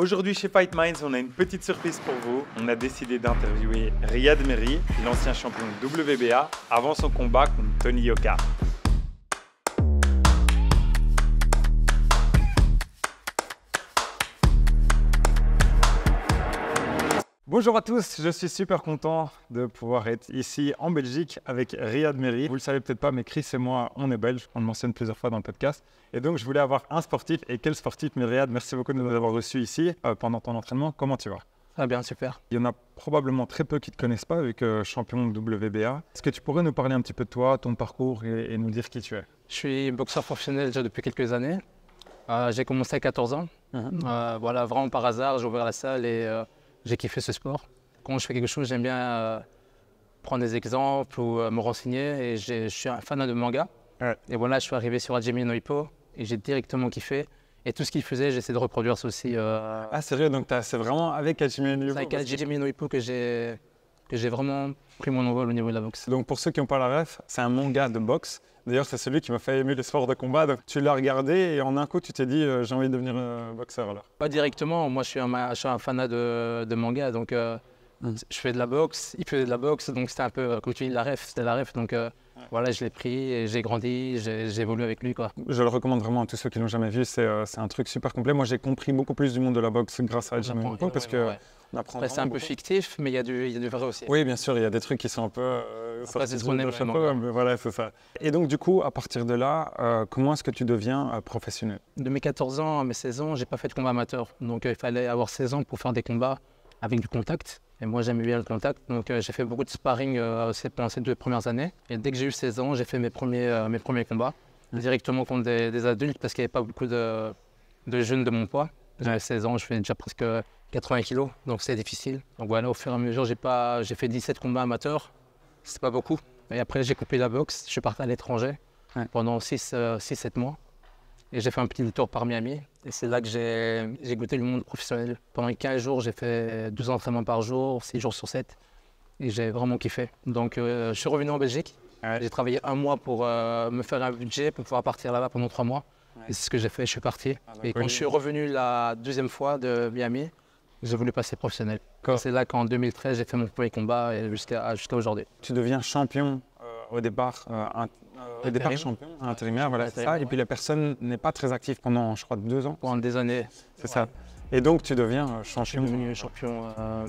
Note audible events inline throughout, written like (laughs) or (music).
Aujourd'hui chez Fight Minds, on a une petite surprise pour vous. On a décidé d'interviewer Riyad Meri, l'ancien champion WBA, avant son combat contre Tony Yoka. Bonjour à tous, je suis super content de pouvoir être ici en Belgique avec Riyad Meri. Vous le savez peut-être pas, mais Chris et moi, on est belges, on le mentionne plusieurs fois dans le podcast. Et donc, je voulais avoir un sportif. Et quel sportif, mais Riyad, merci beaucoup de nous avoir reçus ici euh, pendant ton entraînement. Comment tu vas? Ah bien, super. Il y en a probablement très peu qui ne te connaissent pas avec euh, champion WBA. Est-ce que tu pourrais nous parler un petit peu de toi, ton parcours et, et nous dire qui tu es? Je suis boxeur professionnel déjà depuis quelques années. Euh, j'ai commencé à 14 ans. Euh, voilà, vraiment par hasard, j'ai ouvert la salle et j'ai kiffé ce sport. Quand je fais quelque chose, j'aime bien euh, prendre des exemples ou euh, me renseigner. Et je suis un fan de manga. Ouais. Et voilà, je suis arrivé sur Hajime no et j'ai directement kiffé. Et tout ce qu'il faisait, j'essaie de reproduire ça aussi. Euh, Ah, sérieux Donc, c'est vraiment avec Hajime no c'est avec Hajime no que j'ai que j'ai vraiment pris mon envol au niveau de la boxe. Donc, pour ceux qui n'ont pas la ref, c'est un manga de boxe. D'ailleurs, c'est celui qui m'a fait aimer le sport de combat. Tu l'as regardé et en un coup, tu t'es dit, euh, j'ai envie de devenir euh, boxeur alors. Pas directement, moi je suis un, je suis un fanat de, de manga, donc Mhm. je fais de la boxe, il fait de la boxe, donc c'était un peu, euh, comme tu dis, la ref, c'était la ref, donc euh, voilà, je l'ai pris et j'ai grandi, j'ai évolué avec lui. Quoi. Je le recommande vraiment à tous ceux qui l'ont jamais vu. C'est euh, c'est un truc super complet. Moi, j'ai compris beaucoup plus du monde de la boxe grâce à J'apprends Ippo parce que ouais. on apprend Après, c'est un peu fictif, mais il y, a du- il y a du vrai aussi. Oui, bien sûr, il y a des trucs qui sont un peu euh, Après, c'est ce qu'on aime chapeau, vraiment. mais voilà, c'est ça. Et donc, du coup, à partir de là, euh, comment est-ce que tu deviens euh, professionnel? De mes 14 ans à mes 16 ans, j'ai pas fait de combat amateur, donc euh, il fallait avoir 16 ans pour faire des combats avec du contact. Et moi, j'aimais bien le contact, donc euh, j'ai fait beaucoup de sparring euh, ces- pendant ces deux premières années. Et dès que j'ai eu 16 ans, j'ai fait mes premiers, euh, mes premiers combats directement contre des, des adultes parce qu'il n'y avait pas beaucoup de, de jeunes de mon poids. J'avais 16 ans, je fais déjà presque 80 kilos, donc c'est difficile. Donc voilà, au fur et à mesure, j'ai pas, j'ai fait 17 combats amateurs, c'est pas beaucoup. Et après, j'ai coupé la boxe, je suis parti à l'étranger Ouais. pendant 6-7 mois. Et j'ai fait un petit tour par Miami. Et c'est là que j'ai goûté le monde professionnel. Pendant 15 jours, j'ai fait 12 entraînements par jour, 6 jours sur 7. Et j'ai vraiment kiffé. Donc euh, je suis revenu en Belgique. J'ai travaillé un mois pour euh, me faire un budget pour pouvoir partir là-bas pendant 3 mois. Et c'est ce que j'ai fait, je suis parti. et quand je suis revenu la deuxième fois de Miami, j'ai voulu passer professionnel. C'est là qu'en 2013, j'ai fait mon premier combat et jusqu'à jusqu'à aujourd'hui. Tu deviens champion euh, au départ, au départ champion, intérimaire, voilà, c'est ça. Et puis la personne n'est pas très active pendant, je crois, deux ans. Pendant des années, C'est ça. Et donc, tu deviens euh, je suis champion. devenu champion euh,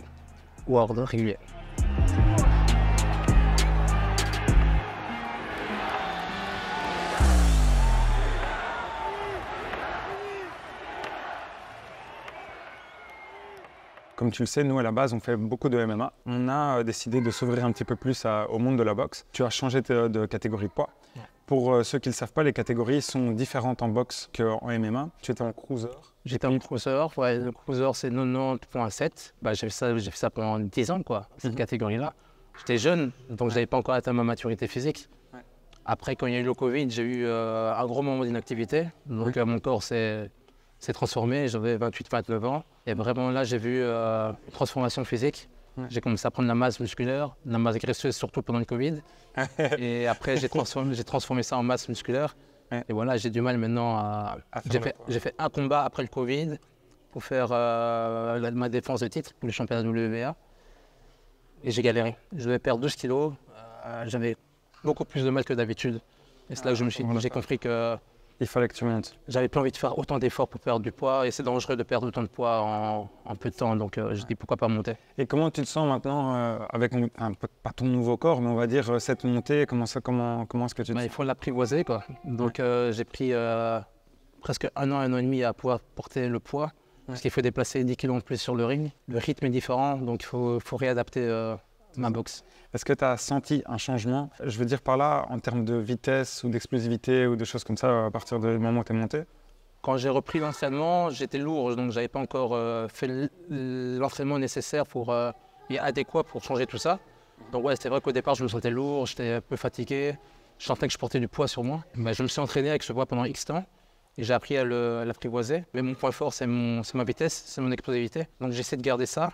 world régulier. Comme tu le sais, nous à la base, on fait beaucoup de MMA. On a euh, décidé de s'ouvrir un petit peu plus à- au monde de la boxe. Tu as changé de, de catégorie de poids. Ouais. Pour euh, ceux qui ne le savent pas, les catégories sont différentes en boxe qu'en MMA. Tu étais en cruiser. J'étais en cruiser, ouais, le cruiser c'est 90.7. Bah, j'ai fait, ça- fait ça pendant 10 ans, quoi, cette Mhm. catégorie-là. J'étais jeune, donc je n'avais pas encore atteint ma maturité physique. Ouais. Après, quand il y a eu le Covid, j'ai eu euh, un gros moment d'inactivité. Donc euh, mon corps s'est s'est transformé, j'avais 28-29 ans. Et vraiment là, j'ai vu euh, une transformation physique. Ouais. J'ai commencé à prendre la masse musculaire, la masse graisseuse surtout pendant le Covid. (laughs) et après, j'ai transformé, ça en masse musculaire. Ouais. Et voilà, j'ai du mal maintenant à. J'ai fait, un combat après le Covid pour faire euh, la- ma défense de titre pour le championnat WBA. Et j'ai galéré. Je devais perdre 12 kilos. Euh, J'avais beaucoup plus de mal que d'habitude. Et c'est là que je me suis, voilà. j'ai compris que Il fallait que tu montes. j'avais plus envie de faire autant d'efforts pour perdre du poids. Et c'est dangereux de perdre autant de poids en, en peu de temps. Donc euh, je dis pourquoi pas monter. Et comment tu te sens maintenant euh, avec un, pas ton nouveau corps, mais on va dire euh, cette montée Comment, ça, comment, comment est-ce que tu te Bah, il faut l'apprivoiser. Quoi. Donc euh, j'ai pris presque un an, un an et demi à pouvoir porter le poids. Parce qu'il faut déplacer 10 kilos en plus sur le ring. Le rythme est différent, donc il faut, faut réadapter ma boxe. Est-ce que tu as senti un changement? Je veux dire par là, en termes de vitesse ou d'explosivité ou de choses comme ça, à partir du moment où tu es monté? Quand j'ai repris l'entraînement, j'étais lourd, donc j'avais pas encore euh, fait l'entraînement nécessaire pour euh, et adéquat pour changer tout ça. Donc ouais, c'est vrai qu'au départ, je me sentais lourd, j'étais un peu fatigué, je sentais que je portais du poids sur moi. Mais je me suis entraîné avec ce poids pendant X temps et j'ai appris à l'apprivoiser. Mais mon point fort, c'est ma vitesse, c'est mon explosivité. Donc j'essaie de garder ça,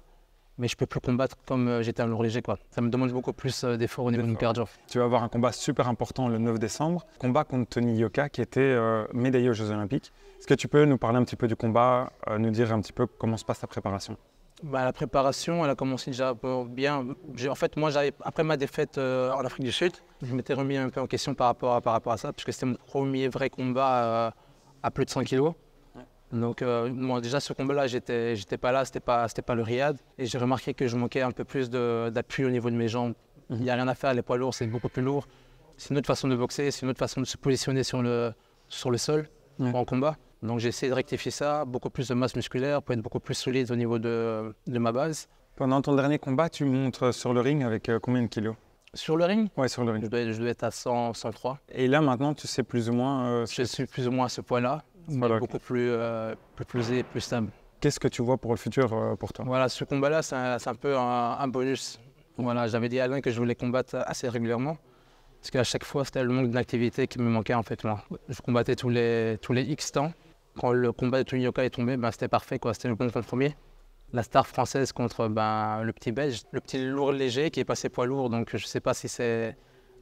mais je peux plus combattre comme euh, j'étais un lourd léger. Quoi. Ça me demande beaucoup plus euh, d'efforts au niveau de mon cardio. Tu vas avoir un combat super important le 9 décembre, combat contre Tony Yoka qui était euh, médaillé aux Jeux Olympiques. Est-ce que tu peux nous parler un petit peu du combat, euh, nous dire un petit peu comment se passe ta préparation? Bah, La préparation, elle a commencé déjà bien. En fait, moi, après ma défaite euh, en Afrique du Sud, je m'étais remis un peu en question par rapport à, par rapport à ça, puisque c'était mon premier vrai combat à plus de 100 kilos. Donc moi, déjà ce combat-là, j'étais, j'étais pas là, c'était pas, c'était pas le Riyad. Et j'ai remarqué que je manquais un peu plus d'appui au niveau de mes jambes. Il n'y a rien à faire, les poids lourds, c'est beaucoup plus lourd. C'est une autre façon de boxer, c'est une autre façon de se positionner sur le, sur le sol en combat. Donc j'ai essayé de rectifier ça, beaucoup plus de masse musculaire pour être beaucoup plus solide au niveau de, de ma base. Pendant ton dernier combat, tu montres sur le ring avec euh, combien de kilos? Sur le ring? Ouais, sur le ring. Je dois, être à 100, 103. Et là maintenant, tu sais plus ou moins. Euh, je suis plus ou moins à ce point-là, beaucoup plus, euh, plus plus, plus stable. Qu'est-ce que tu vois pour le futur pour toi? Voilà, ce combat-là, c'est un, peu un, bonus. Voilà, j'avais dit à Alain que je voulais combattre assez régulièrement. Parce qu'à chaque fois, c'était le manque d'activité qui me manquait en fait. Moi. Je combattais tous les, tous les X temps. Quand le combat de Tony Yoka est tombé, ben, c'était parfait. Quoi. C'était le bon premier. La star française contre ben, le petit belge, le petit lourd léger qui est passé poids lourd. Donc je ne sais pas si c'est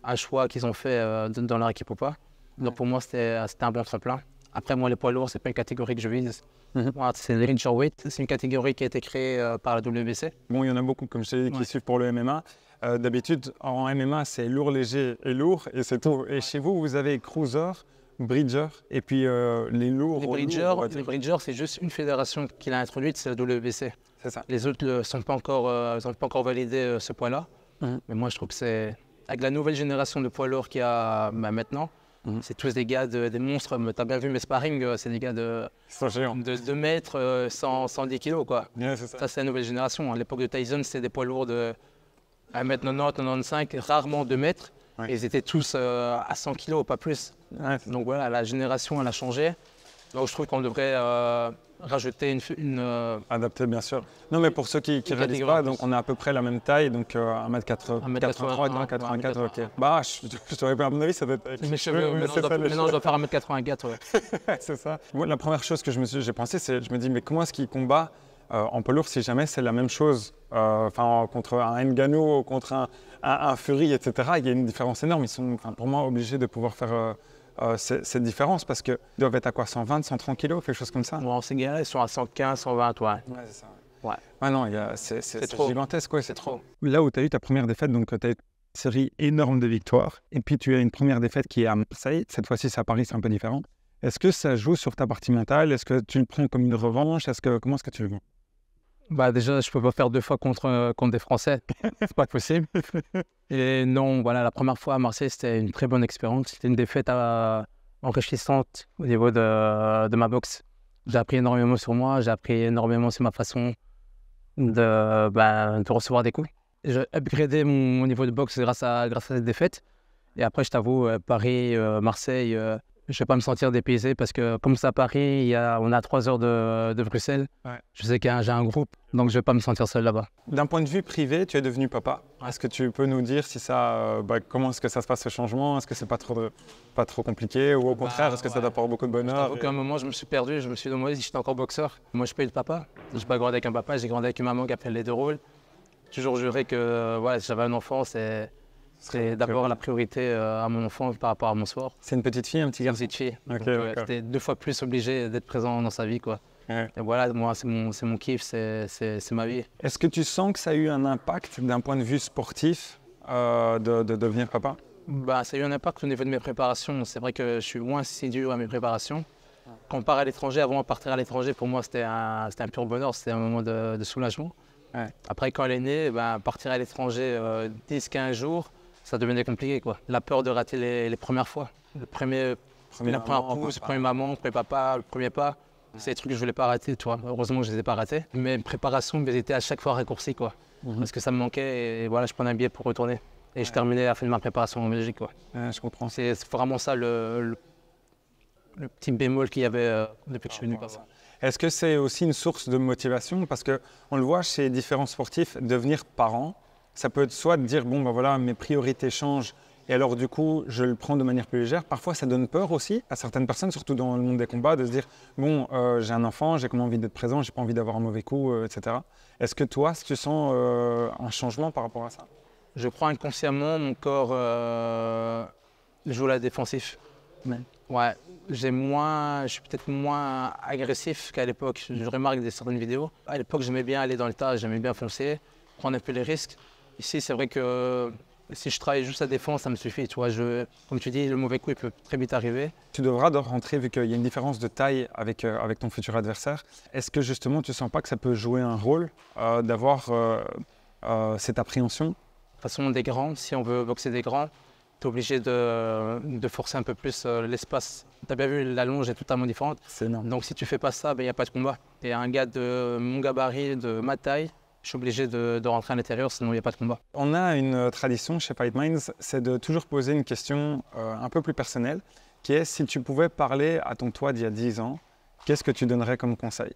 un choix qu'ils ont fait euh, dans leur équipe ou pas. Donc pour moi, c'était un bon tremplin. Après, moi, les poids lourds, c'est pas une catégorie que je vise. Mhm. c'est le weight. C'est une catégorie qui a été créée euh, par la WBC. Bon, il y en a beaucoup, comme je t'ai dit, qui suivent pour le MMA. Euh, d'habitude, en MMA, c'est lourd, léger et lourd, et c'est tout. Et chez vous, vous avez cruiser, bridger, et puis euh, les lourds. Les bridgers, c'est juste une fédération qui l'a introduite, c'est la WBC. C'est ça. Les autres ne sont pas encore, euh, pas encore validé ce point-là. Mhm. Mais moi, je trouve que c'est. Avec la nouvelle génération de poids lourds qu'il y a bah, maintenant, mhm. c'est tous des gars, des monstres. Tu as bien vu mes sparring, c'est des gars de, de 2 mètres, 110 kilos. Quoi. ça, c'est la nouvelle génération. À l'époque de Tyson, c'était des poids lourds de 1m90, 95, rarement 2 mètres. Et ils étaient tous euh, à 100 kg, pas plus. Donc voilà, la génération, elle a changé. Donc je trouve qu'on devrait euh, rajouter une. une euh, Adapter, bien sûr. Non, mais pour ceux qui ne réalisent pas, donc on est à peu près la même taille, donc 1m83, 1m83, 84. ok. Bah, je, je t'aurais pas, à mon avis, ça doit être. (laughs) Mes cheveux, maintenant, je dois faire 1m84, (laughs) ouais. c'est ça. la première chose que j'ai pensé, c'est je me dis, mais comment est-ce qu'il combat euh, en poids lourd, si jamais c'est la même chose, euh, enfin contre un Ngannou, contre un, un, Fury, etc., il y a une différence énorme. Ils sont pour moi obligés de pouvoir faire euh, cette, différence parce qu'ils doivent être à quoi 120, 130 kilos, quelque chose comme ça? En Sénégal, ils sont à 115, 120, ouais. Ouais, c'est ça. Ouais. non, c'est gigantesque, ouais, c'est trop. Là où tu as eu ta première défaite, donc tu as eu une série énorme de victoires, et puis tu as une première défaite qui est à Marseille, cette fois-ci c'est à Paris, c'est un peu différent. Est-ce que ça joue sur ta partie mentale? Est-ce que tu le prends comme une revanche? Est-ce que comment est-ce que tu le vois? Bah déjà, je peux pas faire deux fois contre, euh, contre des Français. (laughs) c'est pas possible. Et non, voilà, la première fois à Marseille, c'était une très bonne expérience. C'était une défaite euh, enrichissante au niveau de, de ma boxe. J'ai appris énormément sur moi, j'ai appris énormément sur ma façon de, bah, de recevoir des coups. J'ai upgradé mon, niveau de boxe grâce à, grâce à cette défaite. Et après, je t'avoue, euh, Paris, Marseille, je ne vais pas me sentir dépaysé parce que comme c'est à Paris, il y a, on a trois heures de, de Bruxelles. Je sais que j'ai un groupe, donc je ne vais pas me sentir seul là-bas. D'un point de vue privé, tu es devenu papa. Est-ce que tu peux nous dire si ça, euh, bah, comment est-ce que ça se passe ce changement? Est-ce que c'est pas trop, pas trop compliqué ou au contraire, est-ce que ça t'apporte beaucoup de bonheur À aucun moment, je me suis perdu. Je me suis demandé si j'étais encore boxeur. Moi, je suis pas eu de papa. Je n'ai pas grandi avec un papa. J'ai grandi avec une maman qui a fait les deux rôles. Toujours juré que euh, voilà, si j'avais un enfant, c'est c'est d'abord la priorité euh, à mon enfant par rapport à mon sport. C'est une petite fille, un petit garçon Une petite fille. Okay, J'étais deux fois plus obligé d'être présent dans sa vie. Quoi. Et voilà, moi, c'est mon, mon kiff, c'est ma vie. Est-ce que tu sens que ça a eu un impact d'un point de vue sportif euh, de, de, devenir papa? Bah, Ça a eu un impact au niveau de mes préparations. C'est vrai que je suis moins dur à mes préparations. Quand on part à l'étranger, avant de partir à l'étranger, pour moi, c'était un, un, pur bonheur, c'était un moment de, soulagement. Après, quand elle est née, bah, partir à l'étranger 10-15 euh, jours, ça devenait compliqué. Quoi. La peur de rater les, premières fois. Le premier, premier la première pousse, le premier maman, le premier papa, le premier pas. C'est des trucs que je ne voulais pas rater, toi. Heureusement que je ne les ai pas ratés. Mes préparations étaient à chaque fois raccourcies, quoi. Mhm. Parce que ça me manquait et voilà, je prenais un billet pour retourner. Et je terminais à la fin de ma préparation en Belgique, quoi. je comprends. C'est vraiment ça le, le, petit bémol qu'il y avait euh, depuis que je suis venu. Est-ce que c'est aussi une source de motivation? Parce qu'on le voit chez différents sportifs, devenir parent, ça peut être soit de dire, bon, ben voilà, mes priorités changent, et alors du coup, je le prends de manière plus légère. Parfois, ça donne peur aussi à certaines personnes, surtout dans le monde des combats, de se dire, bon, euh, j'ai un enfant, j'ai comme envie d'être présent, j'ai pas envie d'avoir un mauvais coup, euh, etc. Est-ce que toi, est-ce que tu sens euh, un changement par rapport à ça? Je crois inconsciemment, mon corps joue la défensif. Ouais. j'ai moins, je suis peut-être moins agressif qu'à l'époque. Je, je remarque des certaines vidéos. À l'époque, j'aimais bien aller dans le tas, j'aimais bien foncer, prendre un peu les risques. Ici, c'est vrai que si je travaille juste à défense, ça me suffit. Tu vois, je, comme tu dis, le mauvais coup il peut très vite arriver. Tu devras donc rentrer vu qu'il y a une différence de taille avec, euh, avec ton futur adversaire. Est-ce que justement tu sens pas que ça peut jouer un rôle euh, d'avoir euh, euh, cette appréhension? De toute façon, des grands, si on veut boxer des grands, tu es obligé de, de forcer un peu plus euh, l'espace. Tu as bien vu, la longe est totalement différente. C'est énorme. Donc si tu fais pas ça, il n'y a pas de combat. Et un gars de mon gabarit, de ma taille, je suis obligé de, de rentrer à l'intérieur, sinon il n'y a pas de combat. On a une euh, tradition chez Fight Minds, c'est de toujours poser une question euh, un peu plus personnelle, qui est si tu pouvais parler à ton toi d'il y a 10 ans, qu'est-ce que tu donnerais comme conseil?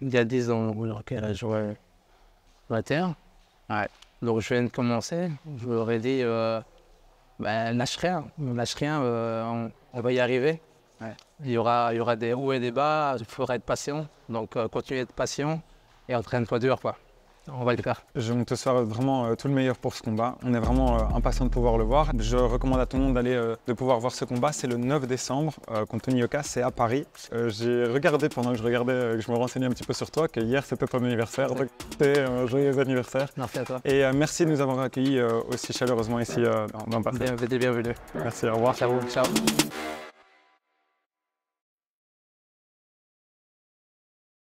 Il y a 10 ans, alors quel âge? Ouais. 21. Ouais. Donc je viens de commencer. Je leur ai dit, euh, ben, lâche rien, lâche rien, euh, on, on va y arriver. Ouais. Il, y aura, il y aura des hauts et des bas, il faudra être patient. Donc euh, continue d'être patient et entraîne-toi dur. Quoi. On va le faire. Je te souhaite vraiment euh, tout le meilleur pour ce combat. On est vraiment euh, impatient de pouvoir le voir. Je recommande à tout le monde d'aller euh, de pouvoir voir ce combat. C'est le 9 décembre contre Tony Yoka, c'est à Paris. J'ai regardé pendant que je regardais, que je me renseignais un petit peu sur toi, que hier c'était ton anniversaire. Donc c'était un joyeux anniversaire. Merci à toi. Et merci de nous avoir accueillis aussi chaleureusement ici dans. Bien, bienvenue. Merci, au revoir. Ciao. Ciao.